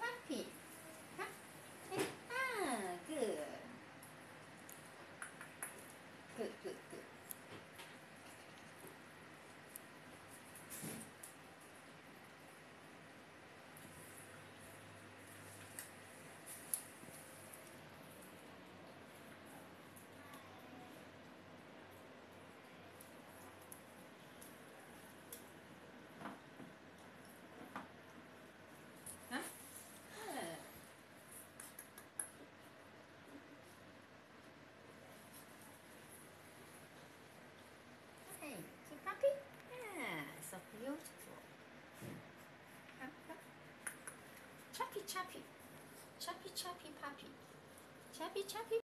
happy. chappy. Chappy, chappy, puppy. Chappy, chappy.